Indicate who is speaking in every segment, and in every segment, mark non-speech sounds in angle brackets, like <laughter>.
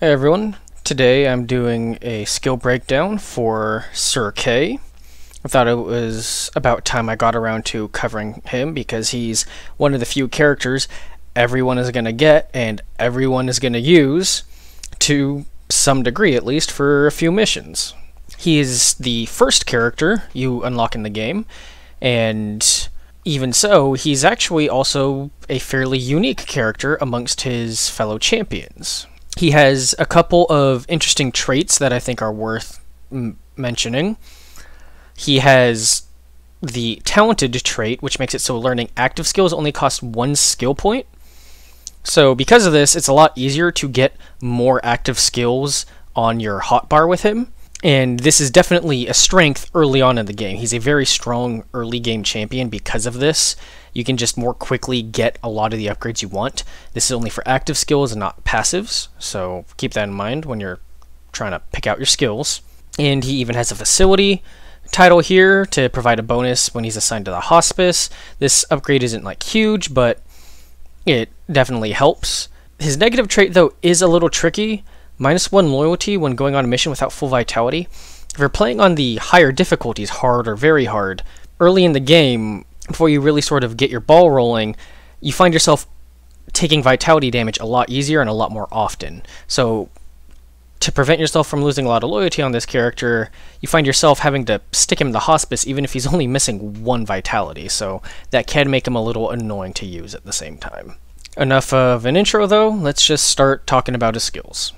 Speaker 1: Hey everyone, today I'm doing a skill breakdown for Sir Kay. I thought it was about time I got around to covering him because he's one of the few characters everyone is going to get and everyone is going to use to some degree at least for a few missions. He is the first character you unlock in the game and even so, he's actually also a fairly unique character amongst his fellow champions. He has a couple of interesting traits that I think are worth mentioning. He has the talented trait, which makes it so learning active skills only costs one skill point. So because of this, it's a lot easier to get more active skills on your hotbar with him and this is definitely a strength early on in the game. He's a very strong early game champion because of this. You can just more quickly get a lot of the upgrades you want. This is only for active skills and not passives, so keep that in mind when you're trying to pick out your skills. And he even has a facility title here to provide a bonus when he's assigned to the hospice. This upgrade isn't like huge, but it definitely helps. His negative trait though is a little tricky minus one loyalty when going on a mission without full vitality. If you're playing on the higher difficulties, hard or very hard, early in the game, before you really sort of get your ball rolling, you find yourself taking vitality damage a lot easier and a lot more often. So to prevent yourself from losing a lot of loyalty on this character, you find yourself having to stick him in the hospice even if he's only missing one vitality, so that can make him a little annoying to use at the same time. Enough of an intro though, let's just start talking about his skills.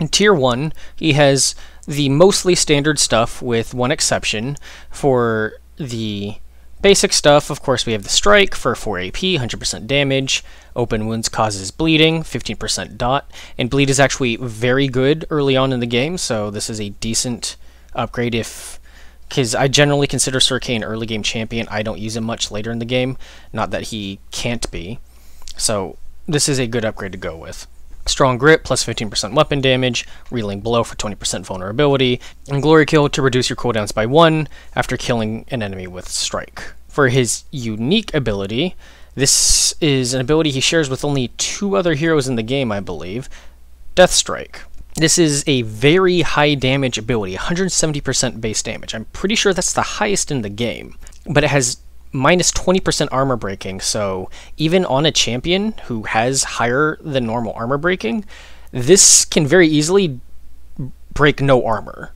Speaker 1: In Tier 1, he has the mostly standard stuff with one exception. For the basic stuff, of course, we have the Strike for 4 AP, 100% damage. Open Wounds causes bleeding, 15% dot. And bleed is actually very good early on in the game, so this is a decent upgrade if because I generally consider Sir Kay an early game champion. I don't use him much later in the game. Not that he can't be. So this is a good upgrade to go with. Strong Grip plus 15% weapon damage, Reeling Blow for 20% vulnerability, and Glory Kill to reduce your cooldowns by 1 after killing an enemy with Strike. For his unique ability, this is an ability he shares with only two other heroes in the game, I believe Death Strike. This is a very high damage ability, 170% base damage. I'm pretty sure that's the highest in the game, but it has minus 20% armor breaking. So even on a champion who has higher than normal armor breaking, this can very easily break no armor.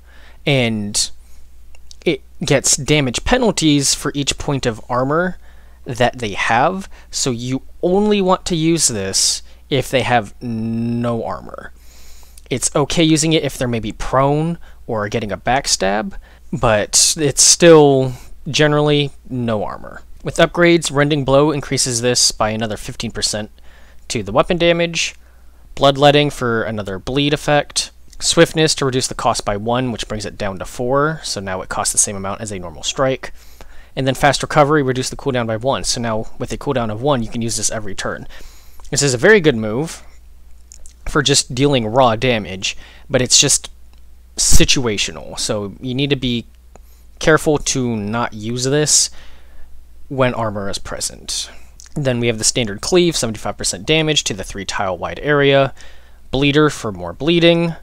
Speaker 1: And it gets damage penalties for each point of armor that they have. So you only want to use this if they have no armor. It's okay using it if they're maybe prone or getting a backstab, but it's still generally no armor. With upgrades, Rending Blow increases this by another 15% to the weapon damage, Bloodletting for another bleed effect, Swiftness to reduce the cost by 1, which brings it down to 4, so now it costs the same amount as a normal strike, and then Fast Recovery, reduce the cooldown by 1, so now with a cooldown of 1, you can use this every turn. This is a very good move for just dealing raw damage, but it's just situational, so you need to be careful to not use this when armor is present. Then we have the standard cleave, 75% damage to the 3 tile wide area, bleeder for more bleeding,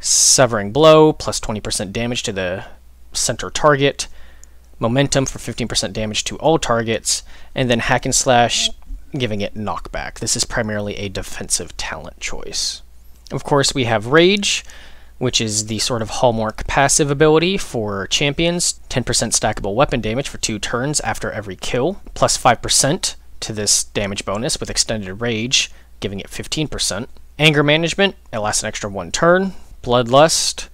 Speaker 1: severing blow, plus 20% damage to the center target, momentum for 15% damage to all targets, and then hack and slash giving it knockback. This is primarily a defensive talent choice. Of course, we have rage, which is the sort of hallmark passive ability for champions 10% stackable weapon damage for two turns after every kill, plus 5% to this damage bonus with extended rage, giving it 15%. Anger management, it lasts an extra one turn. Bloodlust,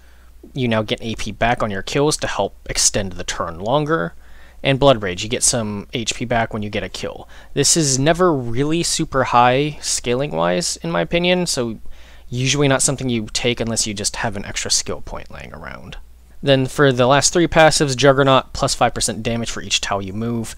Speaker 1: you now get AP back on your kills to help extend the turn longer. And Blood Rage, you get some HP back when you get a kill. This is never really super high scaling wise, in my opinion, so usually not something you take unless you just have an extra skill point laying around. Then for the last three passives, Juggernaut, plus 5% damage for each tile you move.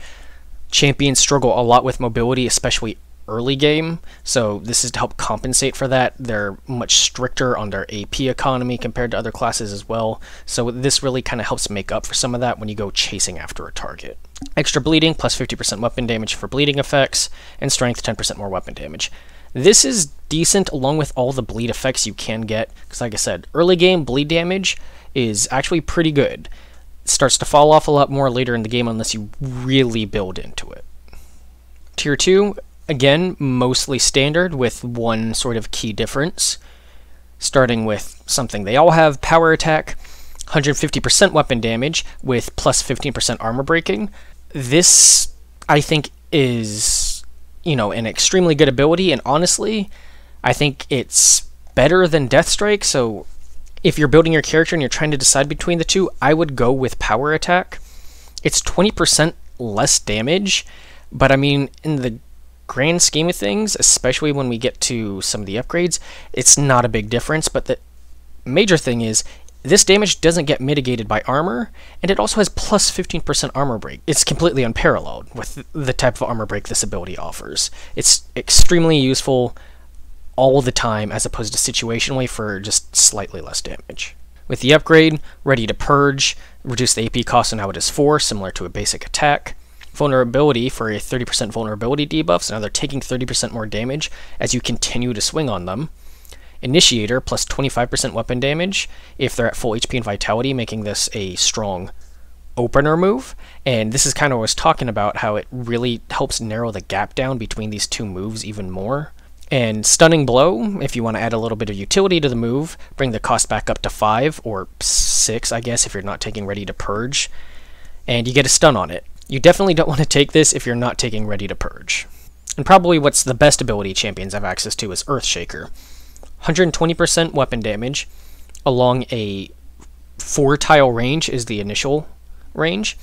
Speaker 1: Champions struggle a lot with mobility, especially early game, so this is to help compensate for that. They're much stricter on their AP economy compared to other classes as well, so this really kind of helps make up for some of that when you go chasing after a target. Extra bleeding, plus 50% weapon damage for bleeding effects, and strength, 10% more weapon damage. This is decent along with all the bleed effects you can get. Because, like I said, early game bleed damage is actually pretty good. It starts to fall off a lot more later in the game unless you really build into it. Tier 2, again, mostly standard with one sort of key difference. Starting with something they all have power attack, 150% weapon damage with plus 15% armor breaking. This, I think, is, you know, an extremely good ability, and honestly, I think it's better than Death Strike, so if you're building your character and you're trying to decide between the two, I would go with Power Attack. It's 20% less damage, but I mean, in the grand scheme of things, especially when we get to some of the upgrades, it's not a big difference. But the major thing is, this damage doesn't get mitigated by armor, and it also has plus 15% armor break. It's completely unparalleled with the type of armor break this ability offers. It's extremely useful all the time as opposed to situationally for just slightly less damage. With the upgrade, Ready to Purge, reduce the AP cost on how it is 4, similar to a basic attack. Vulnerability for a 30% vulnerability debuff, so now they're taking 30% more damage as you continue to swing on them. Initiator plus 25% weapon damage if they're at full HP and Vitality, making this a strong opener move. And this is kind of what I was talking about, how it really helps narrow the gap down between these two moves even more. And Stunning Blow, if you want to add a little bit of utility to the move, bring the cost back up to 5, or 6, I guess, if you're not taking Ready to Purge. And you get a stun on it. You definitely don't <laughs> want to take this if you're not taking Ready to Purge. And probably what's the best ability champions have access to is Earthshaker. 120% weapon damage along a 4 tile range is the initial range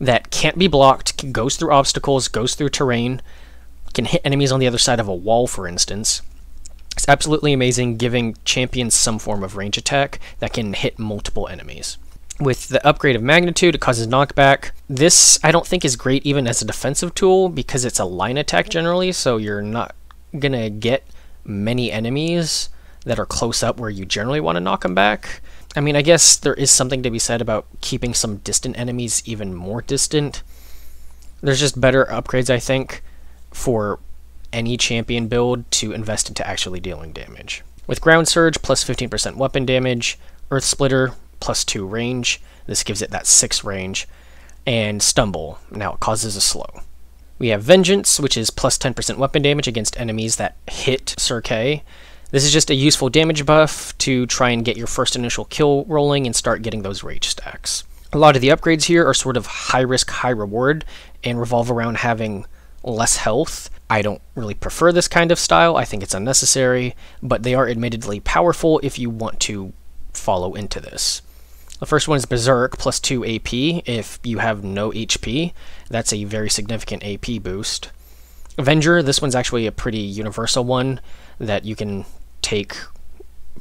Speaker 1: that can't be blocked, goes through obstacles, goes through terrain, can hit enemies on the other side of a wall, for instance. It's absolutely amazing, giving champions some form of range attack that can hit multiple enemies. With the upgrade of magnitude, it causes knockback. This, I don't think, is great even as a defensive tool because it's a line attack generally, so you're not gonna get many enemies that are close up where you generally want to knock them back. I mean, I guess there is something to be said about keeping some distant enemies even more distant. There's just better upgrades, I think for any champion build to invest into actually dealing damage. With Ground Surge, plus 15% weapon damage, Earth Splitter, plus 2 range, this gives it that 6 range, and Stumble, now it causes a slow. We have Vengeance, which is plus 10% weapon damage against enemies that hit Sir Kay. This is just a useful damage buff to try and get your first initial kill rolling and start getting those rage stacks. A lot of the upgrades here are sort of high risk, high reward, and revolve around having less health. I don't really prefer this kind of style. I think it's unnecessary, but they are admittedly powerful if you want to follow into this. The first one is Berserk, plus 2 AP if you have no HP. That's a very significant AP boost. Avenger, this one's actually a pretty universal one that you can take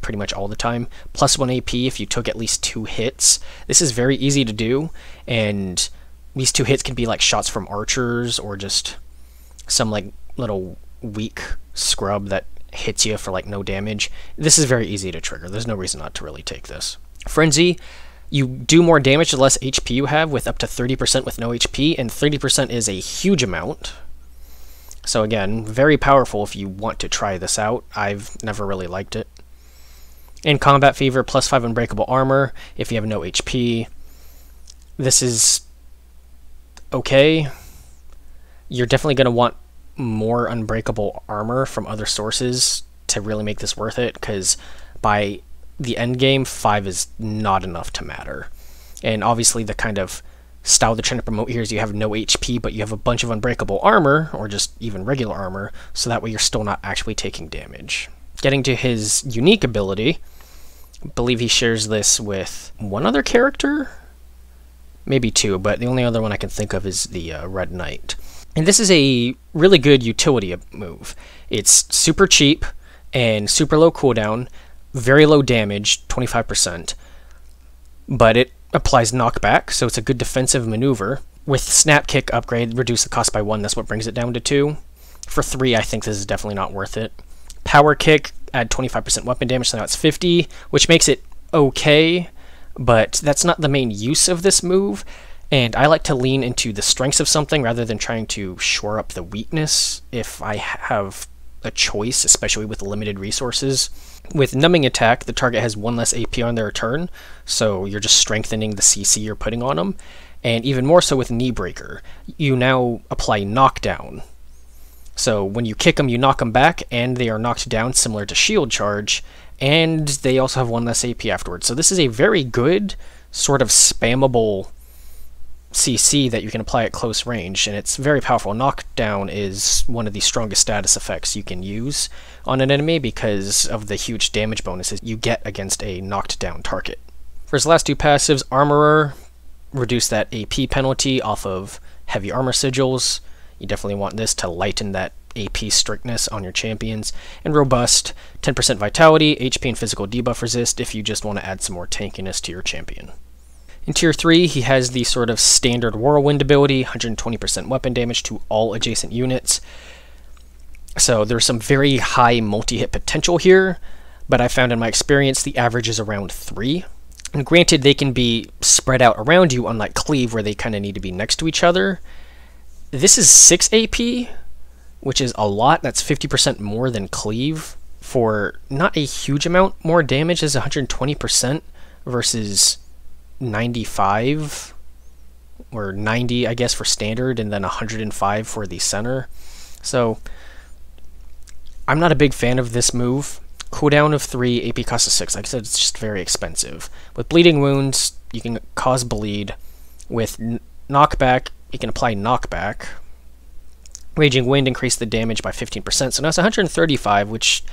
Speaker 1: pretty much all the time. Plus 1 AP if you took at least two hits. This is very easy to do, and these two hits can be like shots from archers or just some like little weak scrub that hits you for like no damage. This is very easy to trigger. There's no reason not to really take this. Frenzy, you do more damage the less HP you have with up to 30% with no HP, and 30% is a huge amount. So again, very powerful if you want to try this out. I've never really liked it. In Combat Fever, plus 5 Unbreakable Armor if you have no HP. This is okay. You're definitely going to want more unbreakable armor from other sources to really make this worth it because by the end game, 5 is not enough to matter. And obviously, the kind of style they're trying to promote here is you have no HP, but you have a bunch of unbreakable armor, or just even regular armor, so that way you're still not actually taking damage. Getting to his unique ability, I believe he shares this with one other character? Maybe two, but the only other one I can think of is the uh, Red Knight. And this is a really good utility move. It's super cheap and super low cooldown, very low damage, 25%, but it applies knockback, so it's a good defensive maneuver. With Snap Kick upgrade, reduce the cost by 1, that's what brings it down to 2. For 3, I think this is definitely not worth it. Power Kick, add 25% weapon damage, so now it's 50, which makes it okay, but that's not the main use of this move. And I like to lean into the strengths of something rather than trying to shore up the weakness if I have a choice, especially with limited resources. With Numbing Attack, the target has one less AP on their turn, so you're just strengthening the CC you're putting on them. And even more so with Knee Breaker, you now apply Knockdown. So when you kick them, you knock them back, and they are knocked down, similar to Shield Charge, and they also have one less AP afterwards. So this is a very good, sort of spammable CC that you can apply at close range, and it's very powerful. Knockdown is one of the strongest status effects you can use on an enemy because of the huge damage bonuses you get against a knocked down target. For his last two passives, Armorer, reduce that AP penalty off of heavy armor sigils. You definitely want this to lighten that AP strictness on your champions. And Robust, 10% vitality, HP and physical debuff resist if you just want to add some more tankiness to your champion. In Tier 3, he has the sort of standard Whirlwind ability, 120% weapon damage to all adjacent units. So there's some very high multi-hit potential here, but I found in my experience the average is around 3. And granted, they can be spread out around you, unlike Cleave, where they kind of need to be next to each other. This is 6 AP, which is a lot. That's 50% more than Cleave for not a huge amount more damage as 120% versus 95 or 90 I guess for standard and then 105 for the center. So I'm not a big fan of this move. Cooldown of 3, AP cost of 6. Like I said, it's just very expensive. With Bleeding Wounds, you can cause bleed. With Knockback, you can apply Knockback. Raging Wind increased the damage by 15%, so now it's 135, which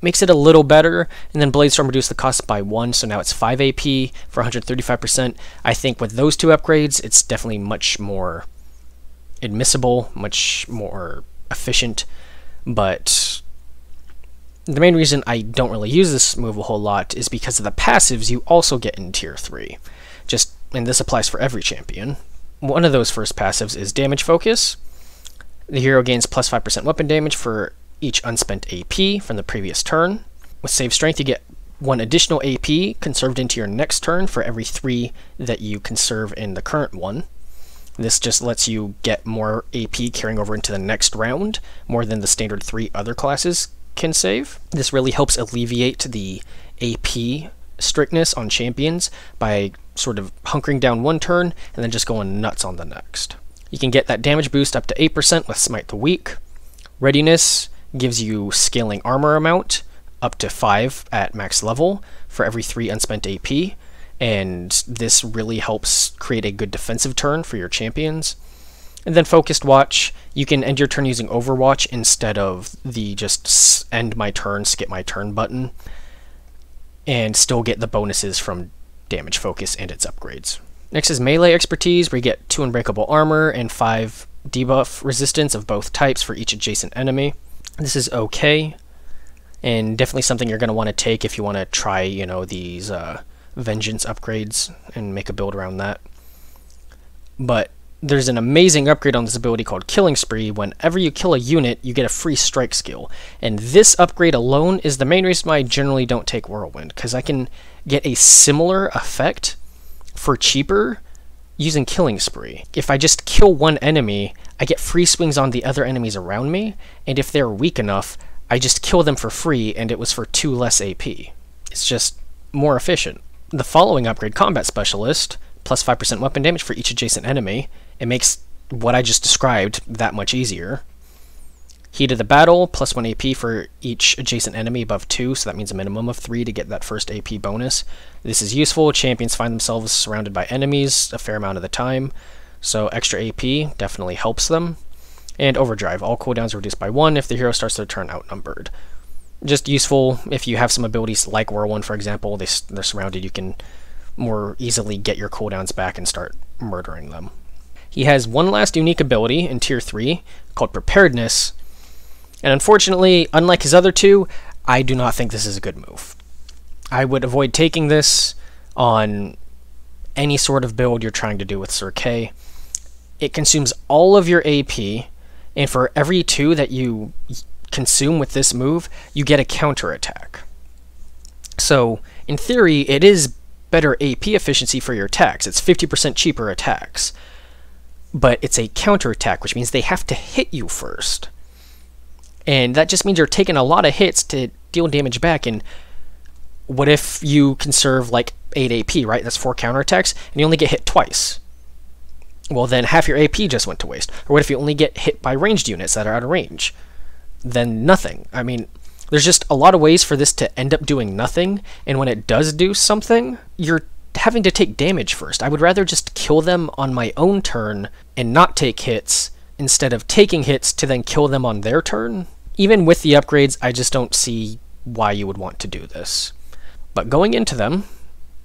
Speaker 1: makes it a little better. And then Bladestorm reduced the cost by 1, so now it's 5 AP for 135%. I think with those two upgrades, it's definitely much more admissible, much more efficient. But the main reason I don't really use this move a whole lot is because of the passives you also get in Tier 3. Just, and this applies for every champion. One of those first passives is Damage Focus. The hero gains plus 5% weapon damage for each unspent AP from the previous turn. With save strength, you get one additional AP conserved into your next turn for every three that you conserve in the current one. This just lets you get more AP carrying over into the next round, more than the standard three other classes can save. This really helps alleviate the AP strictness on champions by sort of hunkering down one turn and then just going nuts on the next. You can get that damage boost up to 8% with Smite the Weak. Readiness gives you scaling armor amount up to 5 at max level for every 3 unspent AP, and this really helps create a good defensive turn for your champions. And then Focused Watch, you can end your turn using Overwatch instead of the just end my turn, skip my turn button, and still get the bonuses from Damage Focus and its upgrades. Next is Melee Expertise, where you get 2 Unbreakable Armor and 5 debuff resistance of both types for each adjacent enemy. This is okay, and definitely something you're going to want to take if you want to try, you know, these uh, Vengeance upgrades and make a build around that. But there's an amazing upgrade on this ability called Killing Spree. Whenever you kill a unit, you get a free strike skill. And this upgrade alone is the main reason why I generally don't take Whirlwind, because I can get a similar effect for cheaper using Killing Spree. If I just kill one enemy, I get free swings on the other enemies around me, and if they're weak enough, I just kill them for free, and it was for 2 less AP. It's just more efficient. The following upgrade, Combat Specialist, plus 5% weapon damage for each adjacent enemy. It makes what I just described that much easier. Heat of the Battle, plus 1 AP for each adjacent enemy above 2, so that means a minimum of 3 to get that first AP bonus. This is useful. Champions find themselves surrounded by enemies a fair amount of the time. So extra AP definitely helps them. And Overdrive, all cooldowns are reduced by 1 if the hero starts their turn outnumbered. Just useful if you have some abilities like Whirlwind, for example, they, they're surrounded, you can more easily get your cooldowns back and start murdering them. He has one last unique ability in Tier 3 called Preparedness, and unfortunately, unlike his other two, I do not think this is a good move. I would avoid taking this on any sort of build you're trying to do with Sir Kay it consumes all of your AP, and for every two that you consume with this move, you get a counter attack. So, in theory, it is better AP efficiency for your attacks. It's 50% cheaper attacks. But it's a counter attack, which means they have to hit you first. And that just means you're taking a lot of hits to deal damage back. And what if you conserve like 8 AP, right? That's 4 counterattacks, and you only get hit twice. Well, then half your AP just went to waste. Or what if you only get hit by ranged units that are out of range? Then nothing. I mean, there's just a lot of ways for this to end up doing nothing, and when it does do something, you're having to take damage first. I would rather just kill them on my own turn and not take hits instead of taking hits to then kill them on their turn. Even with the upgrades, I just don't see why you would want to do this. But going into them,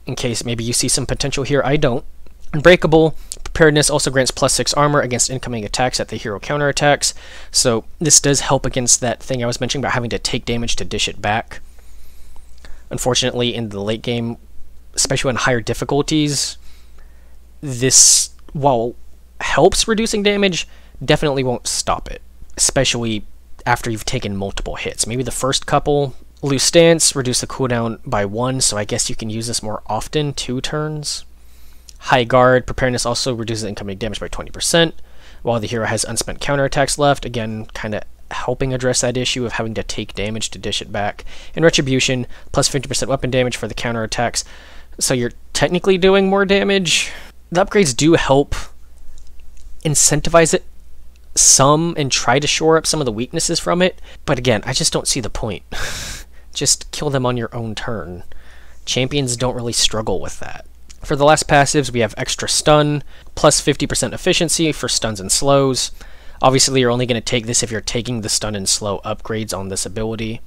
Speaker 1: in case maybe you see some potential here, I don't. Unbreakable preparedness also grants plus 6 armor against incoming attacks at the hero counterattacks, so this does help against that thing I was mentioning about having to take damage to dish it back. Unfortunately, in the late game, especially on higher difficulties, this, while helps reducing damage, definitely won't stop it, especially after you've taken multiple hits. Maybe the first couple, loose stance, reduce the cooldown by one, so I guess you can use this more often, two turns. High guard, preparedness also reduces incoming damage by 20%, while the hero has unspent counterattacks left, again, kind of helping address that issue of having to take damage to dish it back. And retribution, plus 50% weapon damage for the counterattacks, so you're technically doing more damage. The upgrades do help incentivize it some and try to shore up some of the weaknesses from it, but again, I just don't see the point. <laughs> just kill them on your own turn. Champions don't really struggle with that. For the last passives, we have extra stun, plus 50% efficiency for stuns and slows. Obviously, you're only going to take this if you're taking the stun and slow upgrades on this ability,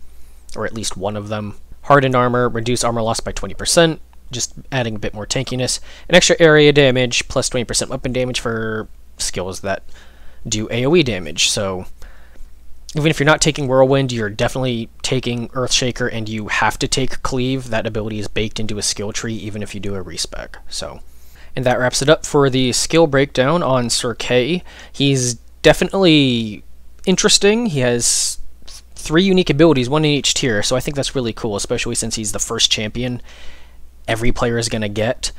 Speaker 1: or at least one of them. Hardened armor, reduce armor loss by 20%, just adding a bit more tankiness. An extra area damage, plus 20% weapon damage for skills that do AoE damage. So even if you're not taking Whirlwind, you're definitely taking Earthshaker, and you have to take Cleave. That ability is baked into a skill tree, even if you do a respec. So, and that wraps it up for the skill breakdown on Sir Kay. He's definitely interesting. He has three unique abilities, one in each tier, so I think that's really cool, especially since he's the first champion every player is going to get.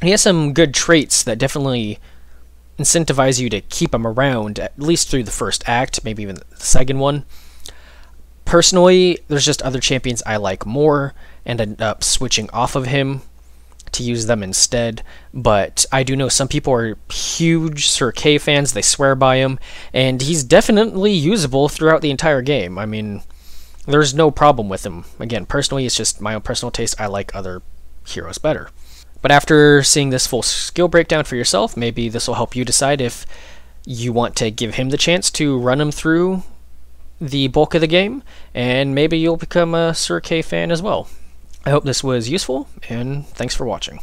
Speaker 1: And he has some good traits that definitely incentivize you to keep him around at least through the first act, maybe even the second one. Personally, there's just other champions I like more and end up switching off of him to use them instead. But I do know some people are huge Sir fans, they swear by him, and he's definitely usable throughout the entire game. I mean, there's no problem with him. Again, personally, it's just my own personal taste. I like other heroes better. But after seeing this full skill breakdown for yourself, maybe this will help you decide if you want to give him the chance to run him through the bulk of the game, and maybe you'll become a Sir Kay fan as well. I hope this was useful, and thanks for watching.